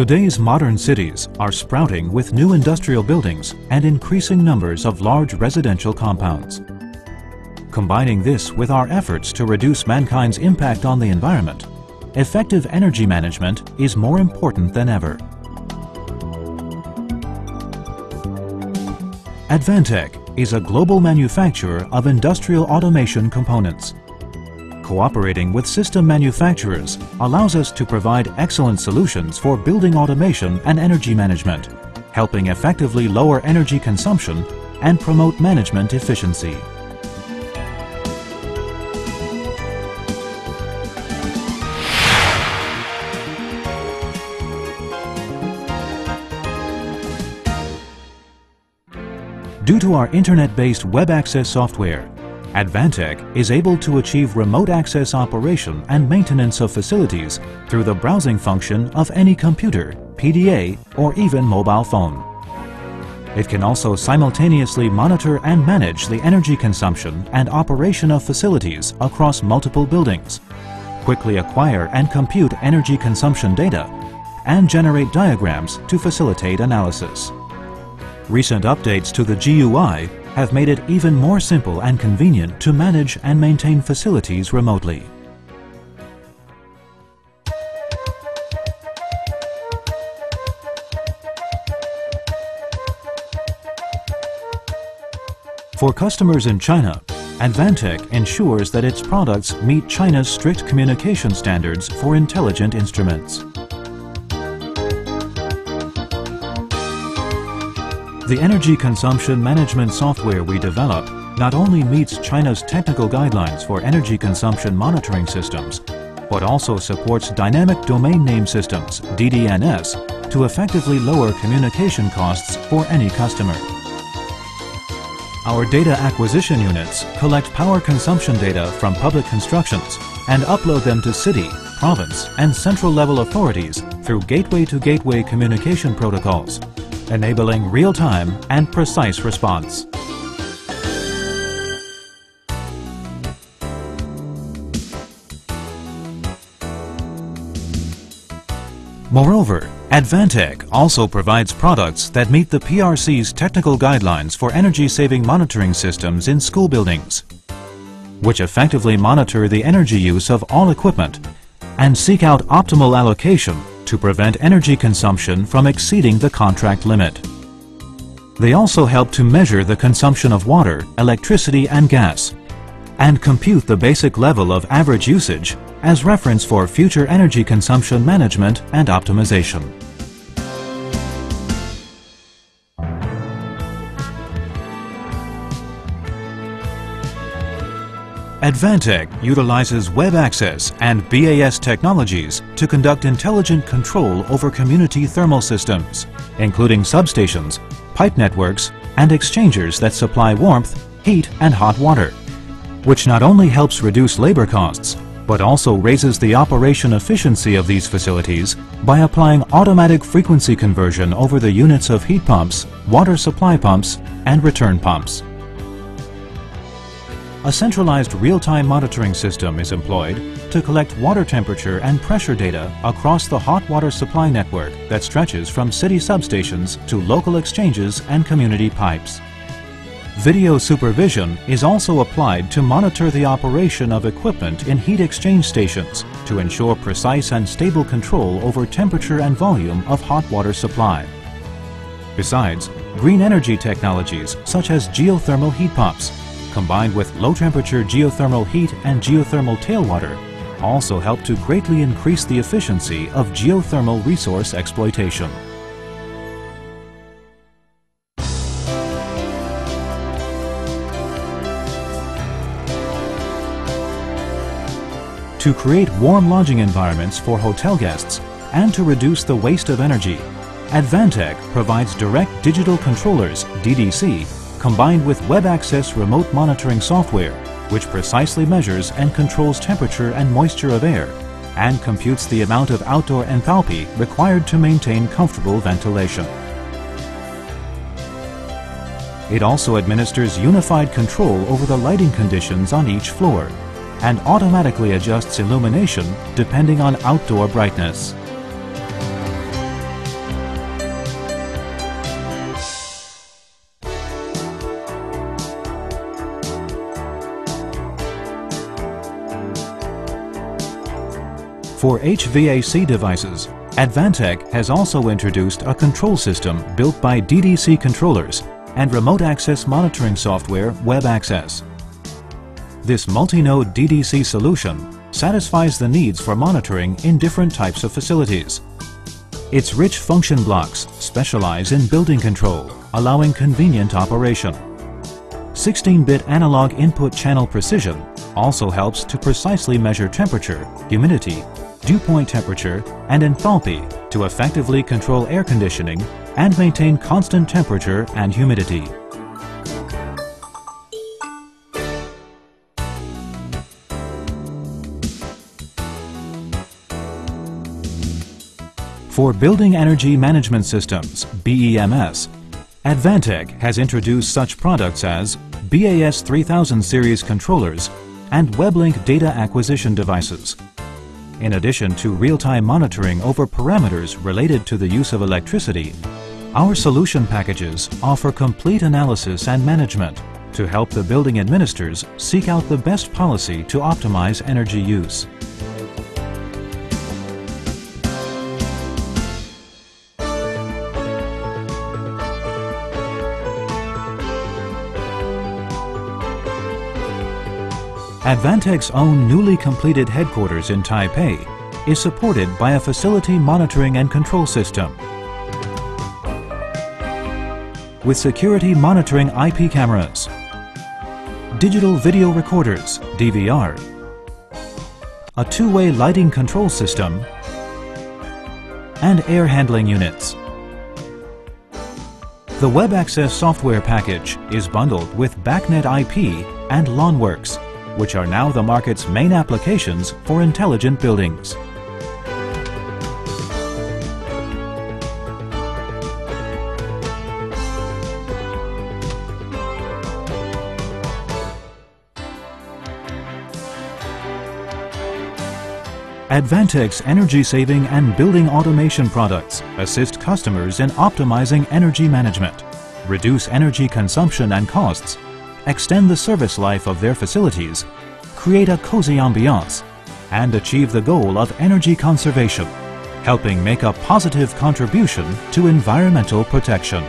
Today's modern cities are sprouting with new industrial buildings and increasing numbers of large residential compounds. Combining this with our efforts to reduce mankind's impact on the environment, effective energy management is more important than ever. Advantech is a global manufacturer of industrial automation components. Cooperating with system manufacturers allows us to provide excellent solutions for building automation and energy management, helping effectively lower energy consumption and promote management efficiency. Due to our internet-based web access software, Advantech is able to achieve remote access operation and maintenance of facilities through the browsing function of any computer, PDA, or even mobile phone. It can also simultaneously monitor and manage the energy consumption and operation of facilities across multiple buildings, quickly acquire and compute energy consumption data, and generate diagrams to facilitate analysis. Recent updates to the GUI have made it even more simple and convenient to manage and maintain facilities remotely. For customers in China, Advantech ensures that its products meet China's strict communication standards for intelligent instruments. The energy consumption management software we develop not only meets China's technical guidelines for energy consumption monitoring systems, but also supports dynamic domain name systems, DDNS, to effectively lower communication costs for any customer. Our data acquisition units collect power consumption data from public constructions and upload them to city, province, and central level authorities through gateway-to-gateway communication protocols enabling real-time and precise response. Moreover, Advantech also provides products that meet the PRC's technical guidelines for energy-saving monitoring systems in school buildings, which effectively monitor the energy use of all equipment and seek out optimal allocation to prevent energy consumption from exceeding the contract limit. They also help to measure the consumption of water, electricity and gas, and compute the basic level of average usage as reference for future energy consumption management and optimization. Advantech utilizes web access and BAS technologies to conduct intelligent control over community thermal systems, including substations, pipe networks, and exchangers that supply warmth, heat, and hot water, which not only helps reduce labor costs, but also raises the operation efficiency of these facilities by applying automatic frequency conversion over the units of heat pumps, water supply pumps, and return pumps. A centralized real-time monitoring system is employed to collect water temperature and pressure data across the hot water supply network that stretches from city substations to local exchanges and community pipes. Video supervision is also applied to monitor the operation of equipment in heat exchange stations to ensure precise and stable control over temperature and volume of hot water supply. Besides, green energy technologies such as geothermal heat pumps combined with low-temperature geothermal heat and geothermal tailwater, also help to greatly increase the efficiency of geothermal resource exploitation. To create warm lodging environments for hotel guests and to reduce the waste of energy, Advantech provides direct digital controllers, DDC, combined with web access remote monitoring software, which precisely measures and controls temperature and moisture of air, and computes the amount of outdoor enthalpy required to maintain comfortable ventilation. It also administers unified control over the lighting conditions on each floor and automatically adjusts illumination depending on outdoor brightness. For HVAC devices, Advantech has also introduced a control system built by DDC controllers and remote access monitoring software Web Access. This multi-node DDC solution satisfies the needs for monitoring in different types of facilities. Its rich function blocks specialize in building control, allowing convenient operation. 16-bit analog input channel precision also helps to precisely measure temperature, humidity, dew point temperature, and enthalpy to effectively control air conditioning and maintain constant temperature and humidity. For Building Energy Management Systems, BEMS, Advantech has introduced such products as BAS 3000 series controllers and WebLink data acquisition devices. In addition to real-time monitoring over parameters related to the use of electricity, our solution packages offer complete analysis and management to help the building administrators seek out the best policy to optimize energy use. Advantech's own newly completed headquarters in Taipei is supported by a facility monitoring and control system. With security monitoring IP cameras, digital video recorders DVR, a two-way lighting control system, and air handling units. The Web Access software package is bundled with BACnet IP and LonWorks which are now the market's main applications for intelligent buildings. Advantech's energy-saving and building automation products assist customers in optimizing energy management, reduce energy consumption and costs, extend the service life of their facilities, create a cozy ambiance, and achieve the goal of energy conservation, helping make a positive contribution to environmental protection.